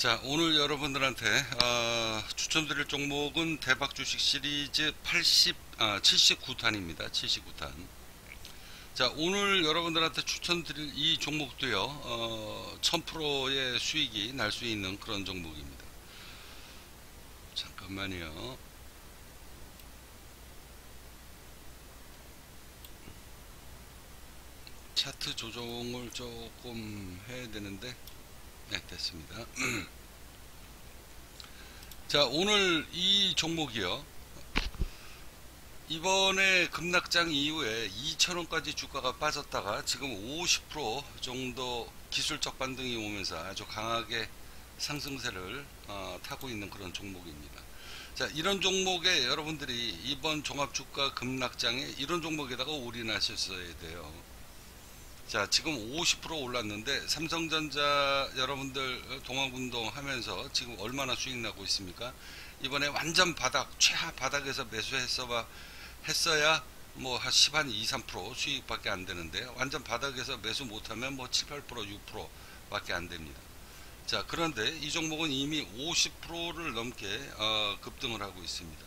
자 오늘 여러분들한테 어, 추천드릴 종목은 대박 주식 시리즈 80 아, 79탄입니다. 79탄. 자 오늘 여러분들한테 추천드릴 이 종목도요 어, 1000%의 수익이 날 수 있는 그런 종목입니다. 잠깐만요. 차트 조정을 조금 해야 되는데 네 됐습니다. 자 오늘 이 종목이요. 이번에 급락장 이후에 2천원까지 주가가 빠졌다가 지금 50% 정도 기술적 반등이 오면서 아주 강하게 상승세를 어, 타고 있는 그런 종목입니다. 자 이런 종목에 여러분들이 이번 종합주가 급락장에 이런 종목에다가 올인하셨어야 돼요 자 지금 50% 올랐는데 삼성전자 여러분들 동학운동 하면서 지금 얼마나 수익 나고 있습니까? 이번에 완전 바닥 최하 바닥에서 매수했어 했어야 뭐한 10, 한 2, 3% 수익밖에 안 되는데 완전 바닥에서 매수 못하면 뭐 7, 8% 6% 밖에 안 됩니다. 자 그런데 이 종목은 이미 50%를 넘게 어, 급등을 하고 있습니다.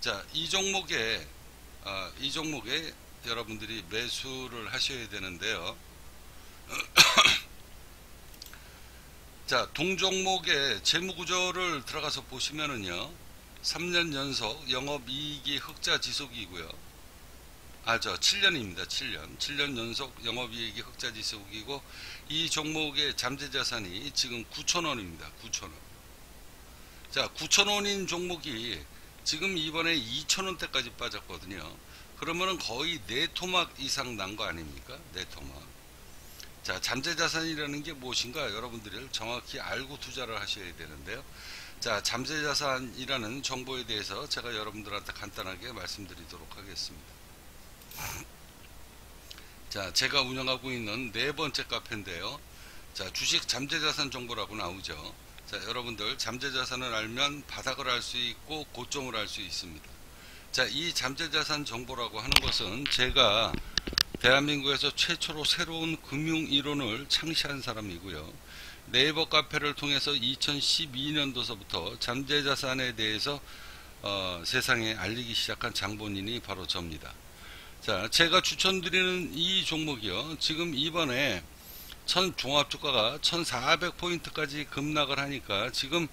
자 이 종목에 어, 이 종목에 여러분들이 매수를 하셔야 되는데요. 자, 동종목의 재무구조를 들어가서 보시면은요. 3년 연속 영업이익이 흑자 지속이고요. 아, 저 7년입니다. 7년. 7년 연속 영업이익이 흑자 지속이고 이 종목의 잠재 자산이 지금 9천원입니다. 9천원. 자, 9천원인 종목이 지금 이번에 2천원대까지 빠졌거든요. 그러면은 거의 네 토막 이상 난 거 아닙니까? 네 토막. 자, 잠재 자산이라는 게 무엇인가 여러분들이 정확히 알고 투자를 하셔야 되는데요. 자, 잠재 자산이라는 정보에 대해서 제가 여러분들한테 간단하게 말씀드리도록 하겠습니다. 자, 제가 운영하고 있는 네 번째 카페인데요. 자, 주식 잠재 자산 정보라고 나오죠. 자, 여러분들 잠재 자산을 알면 바닥을 알 수 있고 고점을 알 수 있습니다. 자, 이 잠재자산 정보라고 하는 것은 제가 대한민국에서 최초로 새로운 금융 이론을 창시한 사람이고요. 네이버 카페를 통해서 2012년도서부터 잠재자산에 대해서 어, 세상에 알리기 시작한 장본인이 바로 접니다. 자, 제가 추천드리는 이 종목이요. 지금 이번에 천 종합주가가 1400포인트까지 급락을 하니까 지금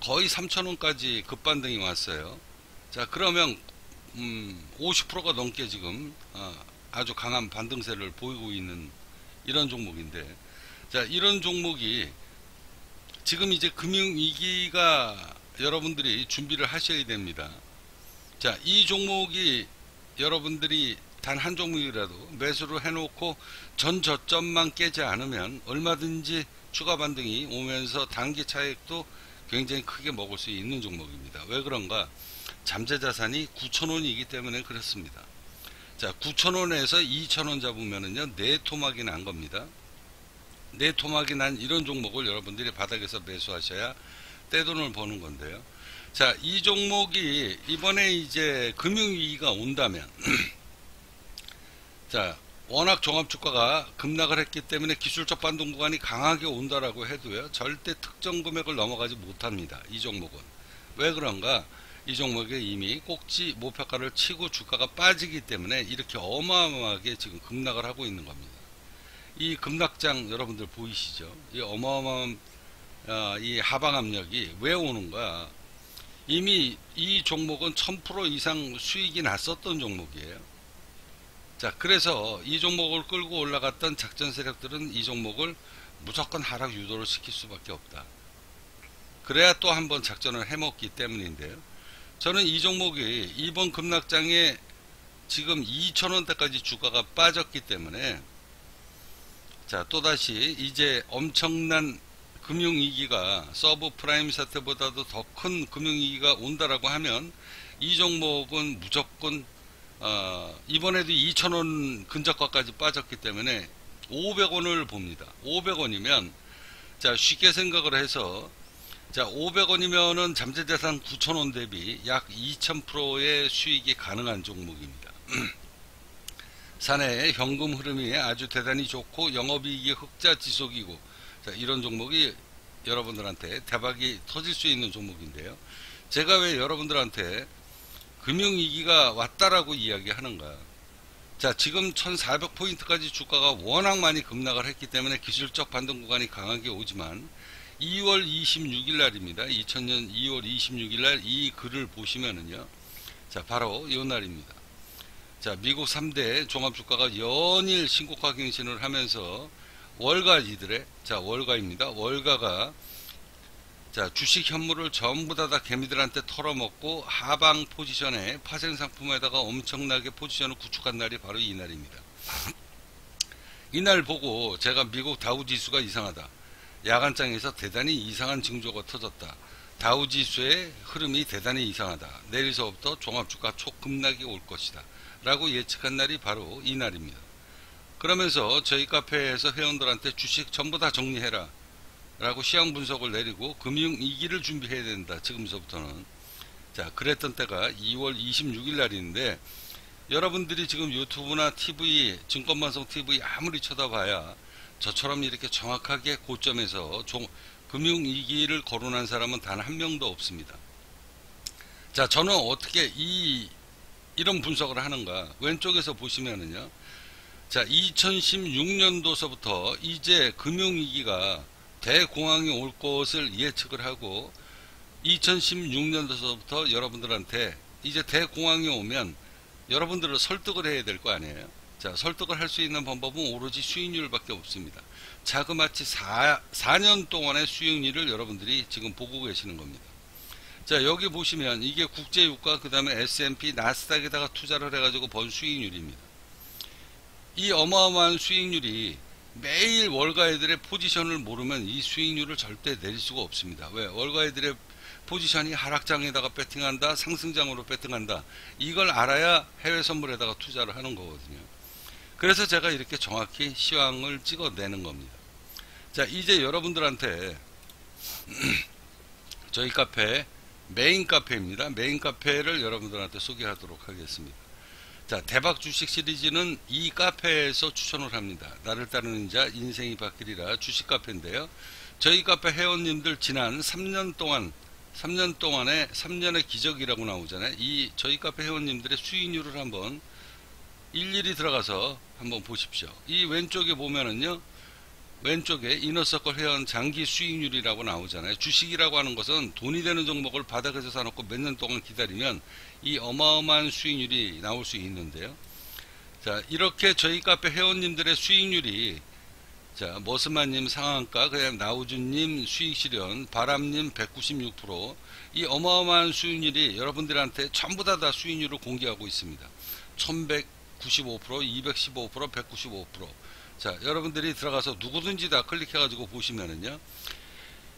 거의 3000원까지 급반등이 왔어요. 자 그러면 음, 50%가 넘게 지금 어, 아주 강한 반등세를 보이고 있는 이런 종목인데 자 이런 종목이 지금 이제 금융위기가 여러분들이 준비를 하셔야 됩니다. 자이 종목이 여러분들이 단 한 종목이라도 매수를 해놓고 전 저점만 깨지 않으면 얼마든지 추가 반등이 오면서 단기 차익도 굉장히 크게 먹을 수 있는 종목입니다. 왜 그런가 잠재 자산이 9천원이기 때문에 그렇습니다. 자, 9천원에서 2천원 잡으면은요, 네 토막이 난 겁니다. 네 토막이 난 이런 종목을 여러분들이 바닥에서 매수하셔야 떼돈을 버는 건데요. 자, 이 종목이 이번에 이제 금융위기가 온다면, 자, 워낙 종합주가가 급락을 했기 때문에 기술적 반동 구간이 강하게 온다라고 해도요, 절대 특정 금액을 넘어가지 못합니다. 이 종목은. 왜 그런가? 이 종목에 이미 꼭지 목표가를 치고 주가가 빠지기 때문에 이렇게 어마어마하게 지금 급락을 하고 있는 겁니다. 이 급락장 여러분들 보이시죠? 이 어마어마한 어, 이 하방 압력이 왜 오는가? 이미 이 종목은 1000% 이상 수익이 났었던 종목이에요. 자, 그래서 이 종목을 끌고 올라갔던 작전 세력들은 이 종목을 무조건 하락 유도를 시킬 수밖에 없다. 그래야 또 한번 작전을 해먹기 때문인데요. 저는 이 종목이 이번 급락장에 지금 2천원대까지 주가가 빠졌기 때문에 자 또다시 이제 엄청난 금융위기가 서브 프라임 사태보다도 더 큰 금융위기가 온다라고 하면 이 종목은 무조건 어, 이번에도 2천원 근저가까지 빠졌기 때문에 500원을 봅니다. 500원이면 자 쉽게 생각을 해서 자, 500원이면은 잠재자산 9,000원 대비 약 2,000%의 수익이 가능한 종목입니다. 사내의 현금 흐름이 아주 대단히 좋고 영업이익이 흑자 지속이고 자, 이런 종목이 여러분들한테 대박이 터질 수 있는 종목인데요. 제가 왜 여러분들한테 금융위기가 왔다라고 이야기하는가. 자, 지금 1400포인트까지 주가가 워낙 많이 급락을 했기 때문에 기술적 반등 구간이 강하게 오지만 2월 26일 날입니다. 2000년 2월 26일 날 이 글을 보시면은요. 자, 바로 이 날입니다. 자, 미국 3대 종합주가가 연일 신고가 갱신을 하면서 월가 이들의 자, 월가입니다. 월가가 자, 주식 현물을 전부 다, 다 개미들한테 털어먹고 하방 포지션에 파생 상품에다가 엄청나게 포지션을 구축한 날이 바로 이 날입니다. 이날 보고 제가 미국 다우 지수가 이상하다. 야간장에서 대단히 이상한 징조가 터졌다. 다우 지수의 흐름이 대단히 이상하다. 내일서부터 종합주가 초급락이 올 것이다. 라고 예측한 날이 바로 이 날입니다. 그러면서 저희 카페에서 회원들한테 주식 전부 다 정리해라. 라고 시황 분석을 내리고 금융위기를 준비해야 된다. 지금서부터는. 자, 그랬던 때가 2월 26일 날인데 여러분들이 지금 유튜브나 TV, 증권방송 TV 아무리 쳐다봐야 저처럼 이렇게 정확하게 고점에서 종, 금융위기를 거론한 사람은 단 한 명도 없습니다. 자, 저는 어떻게 이, 이런 분석을 하는가. 왼쪽에서 보시면은요. 자, 2016년도서부터 이제 금융위기가 대공황이 올 것을 예측을 하고 2016년도서부터 여러분들한테 이제 대공황이 오면 여러분들을 설득을 해야 될 거 아니에요. 자, 설득을 할 수 있는 방법은 오로지 수익률밖에 없습니다. 자그마치 4, 4년 동안의 수익률을 여러분들이 지금 보고 계시는 겁니다. 자, 여기 보시면 이게 국제유가 그 다음에 S&P 나스닥에다가 투자를 해가지고 번 수익률입니다. 이 어마어마한 수익률이 매일 월가애들의 포지션을 모르면 이 수익률을 절대 내릴 수가 없습니다. 왜? 월가애들의 포지션이 하락장에다가 배팅한다, 상승장으로 배팅한다. 이걸 알아야 해외 선물에다가 투자를 하는 거거든요. 그래서 제가 이렇게 정확히 시황을 찍어내는 겁니다. 자, 이제 여러분들한테 저희 카페 메인 카페입니다. 메인 카페를 여러분들한테 소개하도록 하겠습니다. 자, 대박 주식 시리즈는 이 카페에서 추천을 합니다. 나를 따르는 자 인생이 바뀌리라 주식 카페인데요. 저희 카페 회원님들 지난 3년 동안 3년 동안에 3년의 기적이라고 나오잖아요. 이 저희 카페 회원님들의 수익률을 한번 일일이 들어가서 한번 보십시오. 이 왼쪽에 보면은요. 왼쪽에 이너서클 회원 장기 수익률이라고 나오잖아요. 주식이라고 하는 것은 돈이 되는 종목을 바닥에서 사놓고 몇 년 동안 기다리면 이 어마어마한 수익률이 나올 수 있는데요. 자, 이렇게 저희 카페 회원님들의 수익률이 자, 머스마님 상한가, 그냥 나우준님 수익 실현, 바람님 196%, 이 어마어마한 수익률이 여러분들한테 전부 다 다 수익률을 공개하고 있습니다. 1195%, 215%, 195%. 자, 여러분들이 들어가서 누구든지 다 클릭해가지고 보시면은요.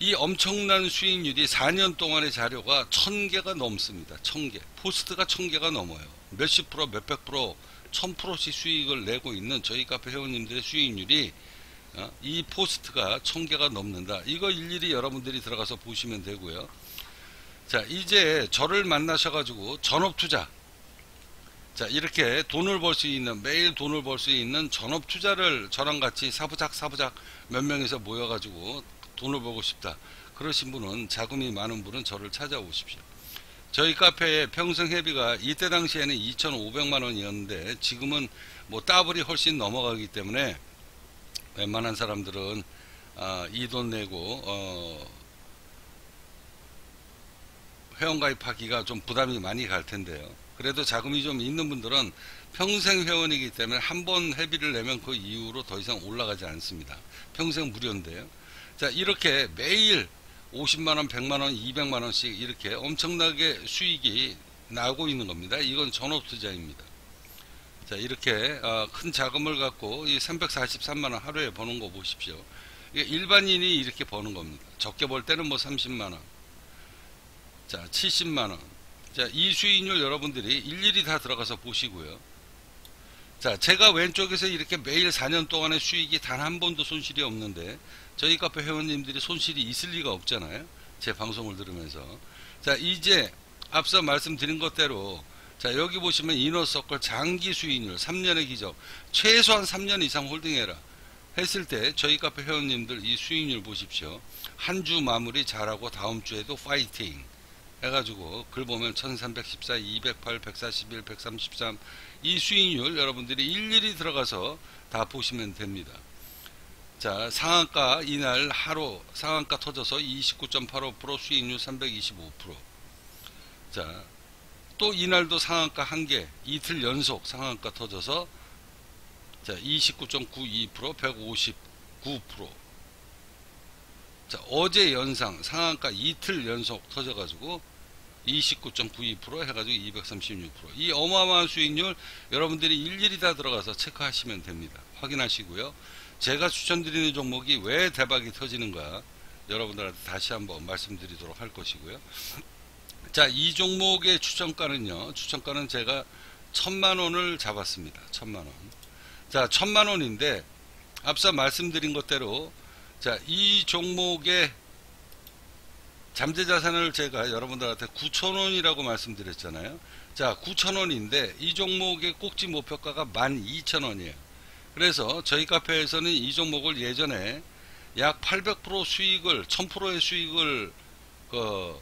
이 엄청난 수익률이 4년 동안의 자료가 1000개가 넘습니다. 1000개. 포스트가 1000개가 넘어요. 몇십 프로, 몇백 프로, 1000%씩 수익을 내고 있는 저희 카페 회원님들의 수익률이 어, 이 포스트가 1000개가 넘는다. 이거 일일이 여러분들이 들어가서 보시면 되고요. 자, 이제 저를 만나셔가지고 전업투자. 자, 이렇게 돈을 벌 수 있는, 매일 돈을 벌 수 있는 전업 투자를 저랑 같이 사부작 사부작 몇 명이서 모여 가지고 돈을 벌고 싶다. 그러신 분은 자금이 많은 분은 저를 찾아오십시오. 저희 카페의 평생 회비가 이때 당시에는 2,500만 원이었는데 지금은 뭐 따블이 훨씬 넘어가기 때문에 웬만한 사람들은 아, 이돈 내고 어, 회원가입하기가 좀 부담이 많이 갈 텐데요. 그래도 자금이 좀 있는 분들은 평생 회원이기 때문에 한 번 회비를 내면 그 이후로 더 이상 올라가지 않습니다. 평생 무료인데요. 자, 이렇게 매일 50만원, 100만원, 200만원씩 이렇게 엄청나게 수익이 나고 있는 겁니다. 이건 전업투자입니다. 자, 이렇게 어, 큰 자금을 갖고 이 343만원 하루에 버는 거 보십시오. 일반인이 이렇게 버는 겁니다. 적게 벌 때는 뭐 30만원. 자, 70만원. 자, 이 수익률 여러분들이 일일이 다 들어가서 보시고요. 자, 제가 왼쪽에서 이렇게 매일 4년 동안의 수익이 단 한 번도 손실이 없는데 저희 카페 회원님들이 손실이 있을 리가 없잖아요. 제 방송을 들으면서. 자, 이제 앞서 말씀드린 것대로 자, 여기 보시면 이너서클 장기 수익률 3년의 기적 최소한 3년 이상 홀딩해라 했을 때 저희 카페 회원님들 이 수익률 보십시오. 한 주 마무리 잘하고 다음 주에도 파이팅 해가지고 글 보면 1314, 208, 141, 133 이 수익률 여러분들이 일일이 들어가서 다 보시면 됩니다. 자 상한가 이날 하루 상한가 터져서 29.85% 수익률 325%. 자 또 이날도 상한가 한 개 이틀 연속 상한가 터져서 자 29.92% 159%. 자 어제 연상 상한가 이틀 연속 터져 가지고 29.92% 해가지고 236%이 어마어마한 수익률 여러분들이 일일이 다 들어가서 체크하시면 됩니다. 확인하시고요. 제가 추천드리는 종목이 왜 대박이 터지는가 여러분들한테 다시 한번 말씀드리도록 할 것이고요. 자, 이 종목의 추천가는요. 추천가는 제가 천만 원을 잡았습니다. 천만 원. 자, 천만 원인데 앞서 말씀드린 것대로 자, 이 종목의 잠재 자산을 제가 여러분들한테 9천원이라고 말씀드렸잖아요. 자, 9천원인데 이 종목의 꼭지 목표가가 12,000원이에요. 그래서 저희 카페에서는 이 종목을 예전에 약 800% 수익을 1000%의 수익을 그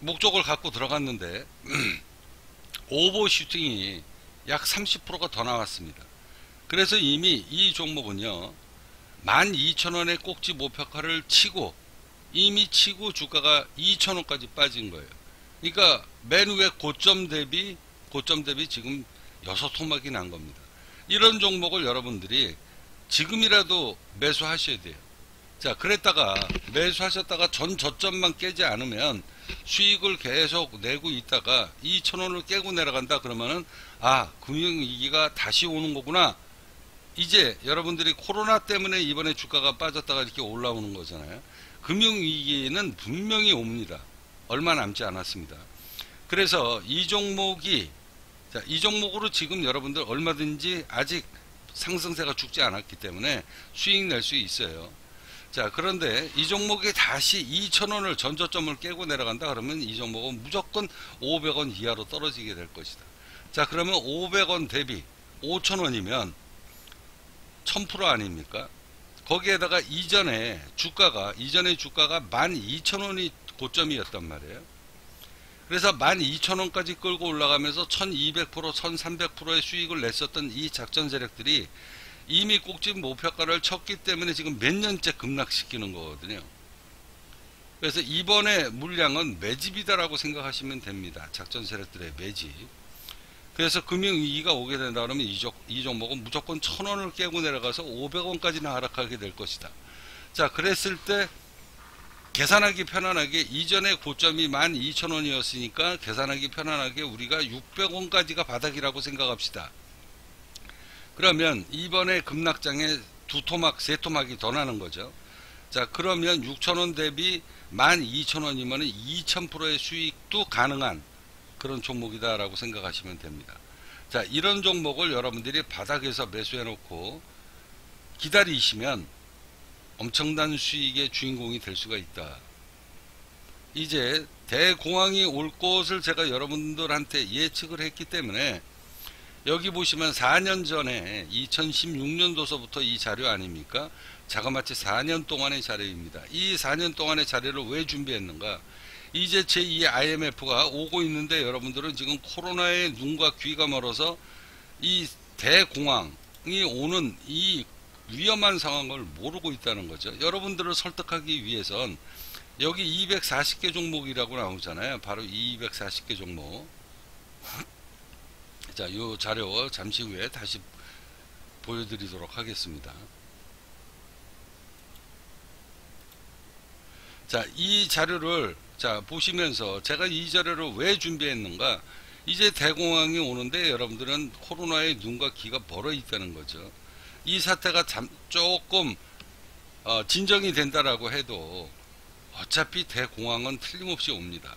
목적을 갖고 들어갔는데 오버슈팅이 약 30%가 더 나왔습니다. 그래서 이미 이 종목은요 12,000원의 꼭지 목표가를 치고 이미 치고 주가가 2,000원까지 빠진 거예요. 그러니까 맨 위에 고점 대비 고점 대비 지금 6토막이 난 겁니다. 이런 종목을 여러분들이 지금이라도 매수하셔야 돼요. 자, 그랬다가 매수하셨다가 전 저점만 깨지 않으면 수익을 계속 내고 있다가 2천원을 깨고 내려간다 그러면은 아, 금융위기가 다시 오는 거구나. 이제 여러분들이 코로나 때문에 이번에 주가가 빠졌다가 이렇게 올라오는 거잖아요. 금융위기는 분명히 옵니다. 얼마 남지 않았습니다. 그래서 이 종목이 자, 이 종목으로 지금 여러분들 얼마든지 아직 상승세가 죽지 않았기 때문에 수익 낼 수 있어요. 자, 그런데 이 종목이 다시 2,000원을 전저점을 깨고 내려간다 그러면 이 종목은 무조건 500원 이하로 떨어지게 될 것이다. 자, 그러면 500원 대비 5,000원이면 1000% 아닙니까? 거기에다가 이전에 주가가, 이전에 주가가 12,000원이 고점이었단 말이에요. 그래서 12,000원까지 끌고 올라가면서 1200%, 1300%의 수익을 냈었던 이 작전 세력들이 이미 꼭지 목표가를 쳤기 때문에 지금 몇 년째 급락시키는 거거든요. 그래서 이번에 물량은 매집이다라고 생각하시면 됩니다. 작전 세력들의 매집. 그래서 금융위기가 오게 된다 그러면 이, 종, 이 종목은 무조건 천원을 깨고 내려가서 500원까지는 하락하게 될 것이다. 자, 그랬을 때 계산하기 편안하게 이전에 고점이 12,000원이었으니까 계산하기 편안하게 우리가 600원까지가 바닥이라고 생각합시다. 그러면 이번에 급락장에 두 토막, 세 토막이 더 나는 거죠. 자, 그러면 6,000원 대비 12,000원이면 2,000%의 수익도 가능한 그런 종목이다라고 생각하시면 됩니다. 자, 이런 종목을 여러분들이 바닥에서 매수해 놓고 기다리시면 엄청난 수익의 주인공이 될 수가 있다. 이제 대공황이 올 것을 제가 여러분들한테 예측을 했기 때문에 여기 보시면 4년 전에 2016년도서부터 이 자료 아닙니까? 자그마치 4년 동안의 자료입니다. 이 4년 동안의 자료를 왜 준비했는가? 이제 제2의 IMF가 오고 있는데 여러분들은 지금 코로나에 눈과 귀가 멀어서 이 대공황이 오는 이 위험한 상황을 모르고 있다는 거죠. 여러분들을 설득하기 위해선 여기 240개 종목이라고 나오잖아요. 바로 240개 종목. 자, 이 자료 잠시 후에 다시 보여드리도록 하겠습니다. 자, 이 자료를 자 보시면서 제가 이 자료를 왜 준비했는가? 이제 대공황이 오는데 여러분들은 코로나에 눈과 귀가 벌어 있다는 거죠. 이 사태가 잠, 조금 어, 진정이 된다라고 해도 어차피 대공황은 틀림없이 옵니다.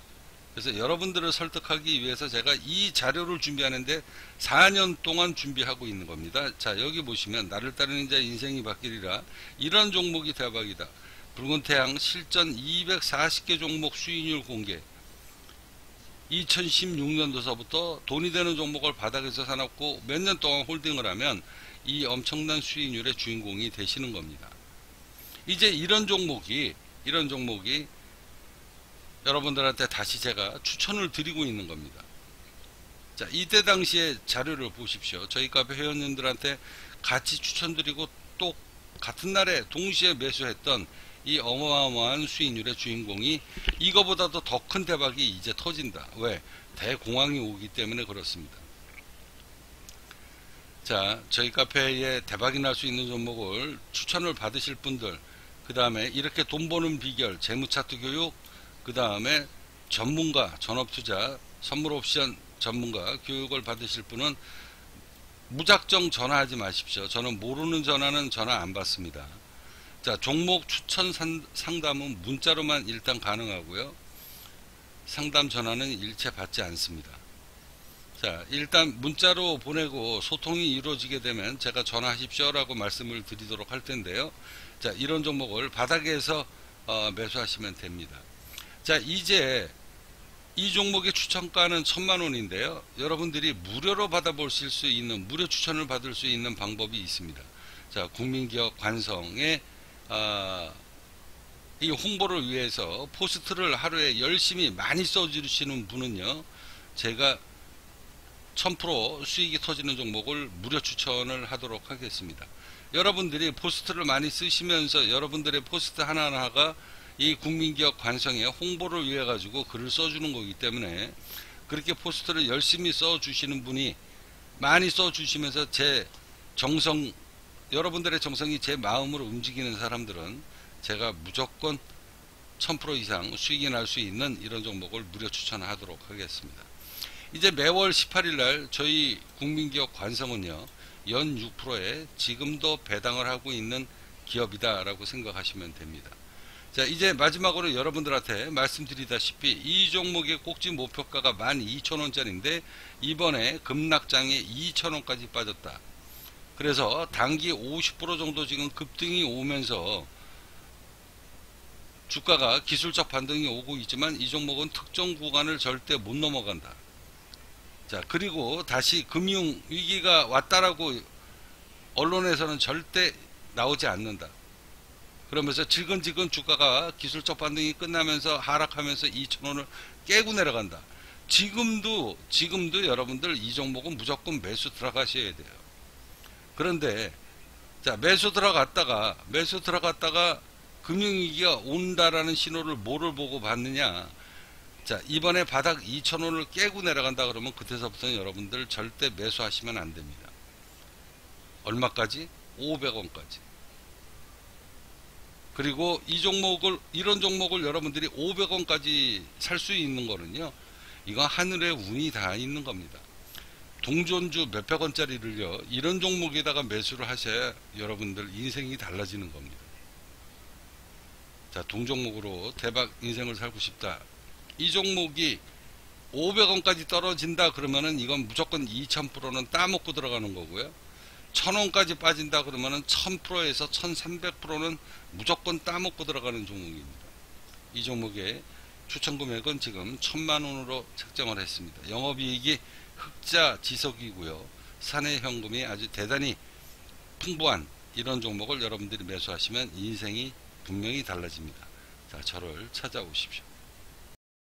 그래서 여러분들을 설득하기 위해서 제가 이 자료를 준비하는데 4년 동안 준비하고 있는 겁니다. 자 여기 보시면 나를 따르는 자 인생이 바뀌리라 이런 종목이 대박이다. 붉은 태양 실전 240개 종목 수익률 공개 2016년도서부터 돈이 되는 종목을 바닥에서 사놓고 몇 년 동안 홀딩을 하면 이 엄청난 수익률의 주인공이 되시는 겁니다. 이제 이런 종목이 이런 종목이 여러분들한테 다시 제가 추천을 드리고 있는 겁니다. 자, 이때 당시에 자료를 보십시오. 저희 카페 회원님들한테 같이 추천드리고 또 같은 날에 동시에 매수했던 이 어마어마한 수익률의 주인공이 이거보다도 더 큰 대박이 이제 터진다. 왜? 대공황이 오기 때문에 그렇습니다. 자, 저희 카페에 대박이 날 수 있는 종목을 추천을 받으실 분들, 그 다음에 이렇게 돈 버는 비결, 재무차트 교육, 그 다음에 전문가, 전업투자, 선물 옵션 전문가 교육을 받으실 분은 무작정 전화하지 마십시오. 저는 모르는 전화는 전화 안 받습니다. 자, 종목 추천 상담은 문자로만 일단 가능하고요. 상담 전화는 일체 받지 않습니다. 자, 일단 문자로 보내고 소통이 이루어지게 되면 제가 전화하십시오라고 말씀을 드리도록 할 텐데요. 자, 이런 종목을 바닥에서 어, 매수하시면 됩니다. 자, 이제 이 종목의 추천가는 천만 원인데요. 여러분들이 무료로 받아보실 수 있는 무료 추천을 받을 수 있는 방법이 있습니다. 자, 국민기업 관성의 아, 이 홍보를 위해서 포스트를 하루에 열심히 많이 써주시는 분은요, 제가 1000% 수익이 터지는 종목을 무료 추천을 하도록 하겠습니다. 여러분들이 포스트를 많이 쓰시면서 여러분들의 포스트 하나하나가 이 국민기업 관성의 홍보를 위해 가지고 글을 써주는 거기 때문에 그렇게 포스트를 열심히 써주시는 분이 많이 써주시면서 제 정성 여러분들의 정성이 제 마음을 움직이는 사람들은 제가 무조건 1000% 이상 수익이 날 수 있는 이런 종목을 무료 추천하도록 하겠습니다. 이제 매월 18일 날 저희 국민기업 관성은요. 연 6%에 지금도 배당을 하고 있는 기업이다라고 생각하시면 됩니다. 자, 이제 마지막으로 여러분들한테 말씀드리다시피 이 종목의 꼭지 목표가가 12,000원짜리인데 이번에 급락장에 2,000원까지 빠졌다. 그래서 단기 50% 정도 지금 급등이 오면서 주가가 기술적 반등이 오고 있지만 이 종목은 특정 구간을 절대 못 넘어간다. 자, 그리고 다시 금융 위기가 왔다라고 언론에서는 절대 나오지 않는다. 그러면서 지근지근 주가가 기술적 반등이 끝나면서 하락하면서 2천원을 깨고 내려간다. 지금도 지금도 여러분들 이 종목은 무조건 매수 들어가셔야 돼요. 그런데 자 매수 들어갔다가 매수 들어갔다가 금융위기가 온다라는 신호를 뭐를 보고 받느냐 자 이번에 바닥 2천원을 깨고 내려간다 그러면 그때서부터는 여러분들 절대 매수하시면 안 됩니다. 얼마까지? 500원까지. 그리고 이 종목을 이런 종목을 여러분들이 500원까지 살 수 있는 거는요. 이건 하늘의 운이 다 있는 겁니다. 동전주 몇백 원짜리를요. 이런 종목에다가 매수를 하셔야 여러분들 인생이 달라지는 겁니다. 자, 동종목으로 대박 인생을 살고 싶다. 이 종목이 500원까지 떨어진다 그러면은 이건 무조건 2000%는 따먹고 들어가는 거고요. 1000원까지 빠진다 그러면은 1000%에서 1300%는 무조건 따먹고 들어가는 종목입니다. 이 종목의 추천 금액은 지금 1000만 원으로 책정을 했습니다. 영업이익이 흑자 지속이고요. 사내 현금이 아주 대단히 풍부한 이런 종목을 여러분들이 매수하시면 인생이 분명히 달라집니다. 자, 저를 찾아오십시오.